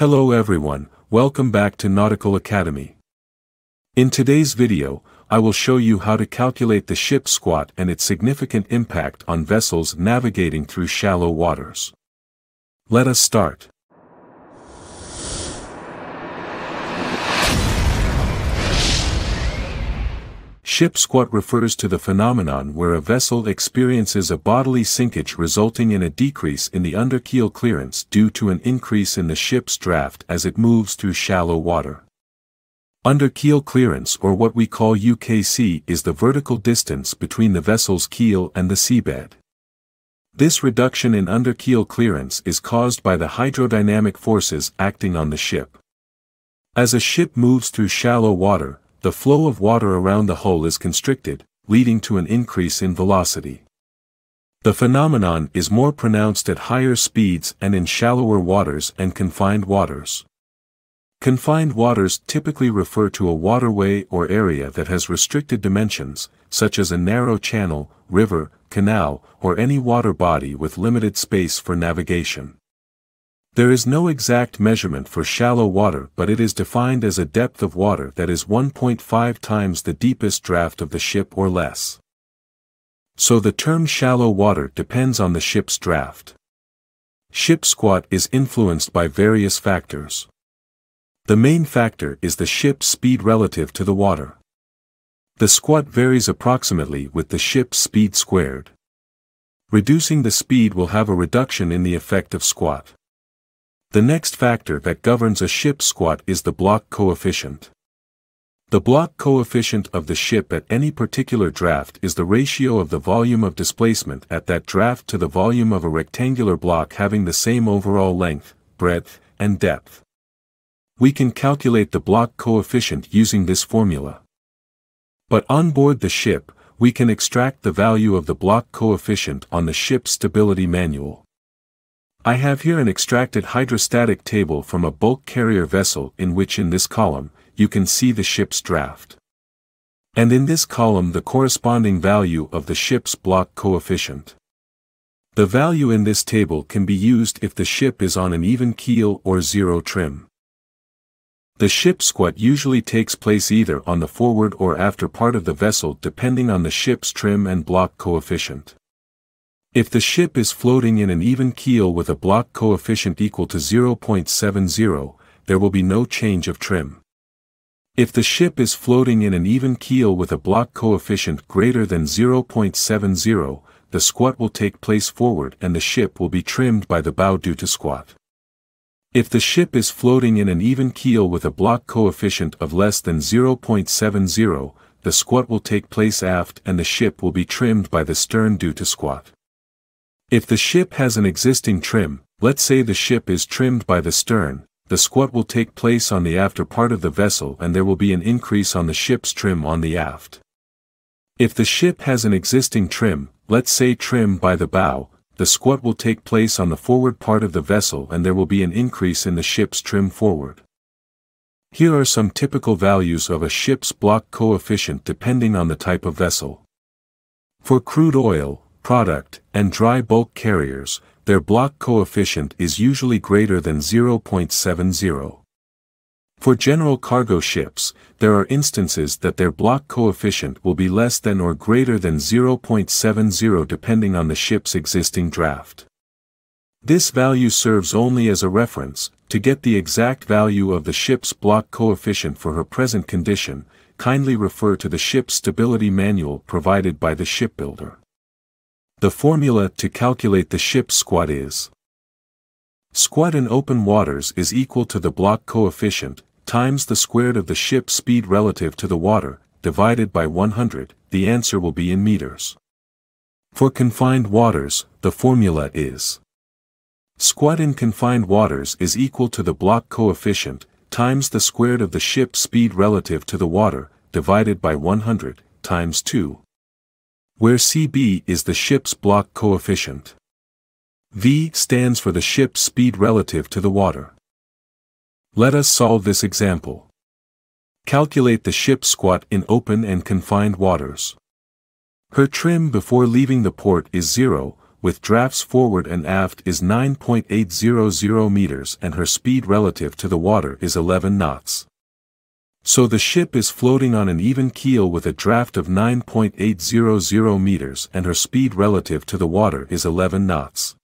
Hello everyone, welcome back to Nautical Academy. In today's video, I will show you how to calculate the ship squat and its significant impact on vessels navigating through shallow waters. Let us start. Ship squat refers to the phenomenon where a vessel experiences a bodily sinkage resulting in a decrease in the underkeel clearance due to an increase in the ship's draft as it moves through shallow water. Underkeel clearance or what we call UKC is the vertical distance between the vessel's keel and the seabed. This reduction in underkeel clearance is caused by the hydrodynamic forces acting on the ship. As a ship moves through shallow water, the flow of water around the hull is constricted, leading to an increase in velocity. The phenomenon is more pronounced at higher speeds and in shallower waters and confined waters. Confined waters typically refer to a waterway or area that has restricted dimensions, such as a narrow channel, river, canal, or any water body with limited space for navigation. There is no exact measurement for shallow water but it is defined as a depth of water that is 1.5 times the deepest draft of the ship or less. So the term shallow water depends on the ship's draft. Ship squat is influenced by various factors. The main factor is the ship's speed relative to the water. The squat varies approximately with the ship's speed squared. Reducing the speed will have a reduction in the effect of squat. The next factor that governs a ship squat is the block coefficient. The block coefficient of the ship at any particular draft is the ratio of the volume of displacement at that draft to the volume of a rectangular block having the same overall length, breadth, and depth. We can calculate the block coefficient using this formula. But on board the ship, we can extract the value of the block coefficient on the ship's stability manual. I have here an extracted hydrostatic table from a bulk carrier vessel in which in this column, you can see the ship's draft. And in this column the corresponding value of the ship's block coefficient. The value in this table can be used if the ship is on an even keel or zero trim. The ship squat usually takes place either on the forward or after part of the vessel depending on the ship's trim and block coefficient. If the ship is floating in an even keel with a block coefficient equal to 0.70, there will be no change of trim. If the ship is floating in an even keel with a block coefficient greater than 0.70, the squat will take place forward and the ship will be trimmed by the bow due to squat. If the ship is floating in an even keel with a block coefficient of less than 0.70, the squat will take place aft and the ship will be trimmed by the stern due to squat. If the ship has an existing trim, let's say the ship is trimmed by the stern, the squat will take place on the after part of the vessel and there will be an increase on the ship's trim on the aft. If the ship has an existing trim, let's say trim by the bow, the squat will take place on the forward part of the vessel and there will be an increase in the ship's trim forward. Here are some typical values of a ship's block coefficient depending on the type of vessel. For crude oil, product, and dry bulk carriers, their block coefficient is usually greater than 0.70. For general cargo ships, there are instances that their block coefficient will be less than or greater than 0.70 depending on the ship's existing draft. This value serves only as a reference, to get the exact value of the ship's block coefficient for her present condition, kindly refer to the ship's stability manual provided by the shipbuilder. The formula to calculate the ship squat is Squat in open waters is equal to the block coefficient, times the squared of the ship's speed relative to the water, divided by 100, the answer will be in meters. For confined waters, the formula is Squat in confined waters is equal to the block coefficient, times the squared of the ship's speed relative to the water, divided by 100, times 2, where CB is the ship's block coefficient. V stands for the ship's speed relative to the water. Let us solve this example. Calculate the ship squat in open and confined waters. Her trim before leaving the port is 0, with drafts forward and aft is 9.800 meters and her speed relative to the water is 11 knots. So the ship is floating on an even keel with a draft of 9.800 meters and her speed relative to the water is 11 knots.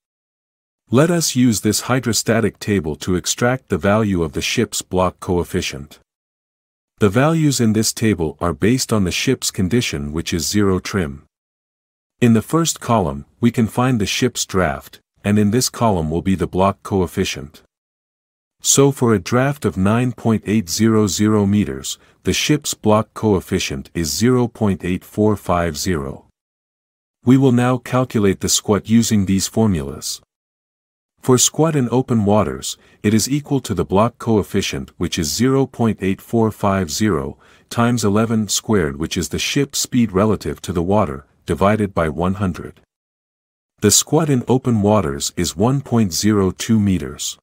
Let us use this hydrostatic table to extract the value of the ship's block coefficient. The values in this table are based on the ship's condition which is zero trim. In the first column, we can find the ship's draft, and in this column will be the block coefficient. So for a draft of 9.800 meters, the ship's block coefficient is 0.8450. We will now calculate the squat using these formulas. For squat in open waters, it is equal to the block coefficient which is 0.8450 times 11 squared which is the ship's speed relative to the water, divided by 100. The squat in open waters is 1.02 meters.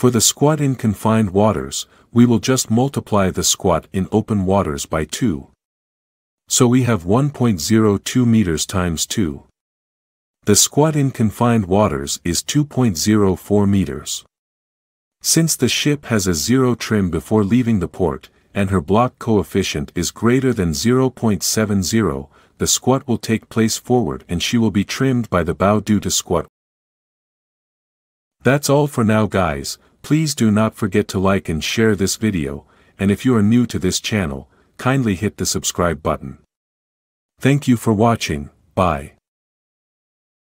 For the squat in confined waters, we will just multiply the squat in open waters by 2. So we have 1.02 meters times 2. The squat in confined waters is 2.04 meters. Since the ship has a zero trim before leaving the port, and her block coefficient is greater than 0.70, the squat will take place forward and she will be trimmed by the bow due to squat. That's all for now guys, please do not forget to like and share this video, and if you are new to this channel, kindly hit the subscribe button. Thank you for watching, bye.